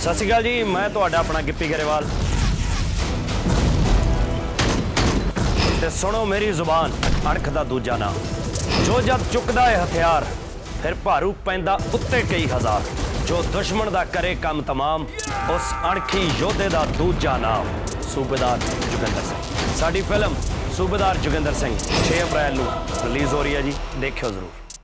ਸਤਿ ਸ਼੍ਰੀ ਅਕਾਲ ਜੀ ਮੈਂ ਤੁਹਾਡਾ ਆਪਣਾ ਗਿੱਪੀ ਗਰੇਵਾਲ ਤੇ ਸੁਣੋ ਮੇਰੀ ਜ਼ੁਬਾਨ ਅਣਖ ਦਾ ਦੂਜਾ ਨਾਮ ਜੋ ਜਦ ਚੁੱਕਦਾ ਹੈ ਹਥਿਆਰ ਫਿਰ ਭਾਰੂ ਪੈਂਦਾ ਉੱਤੇ ਕਈ ਹਜ਼ਾਰ ਜੋ ਦੁਸ਼ਮਣ ਦਾ ਕਰੇ ਕੰਮ ਤਮਾਮ ਉਸ ਅਣਖੀ ਯੋਧੇ ਦਾ ਦੂਜਾ ਨਾਮ ਸੂਬੇਦਾਰ ਜੋਗਿੰਦਰ ਸਿੰਘ ਸਾਡੀ ਫਿਲਮ ਸੂਬੇਦਾਰ ਜੋਗਿੰਦਰ ਸਿੰਘ 6 ਅਪ੍ਰੈਲ ਨੂੰ ਰਿਲੀਜ਼ ਹੋ ਰਹੀ ਹੈ ਜੀ ਦੇਖਿਓ ਜ਼ਰੂਰ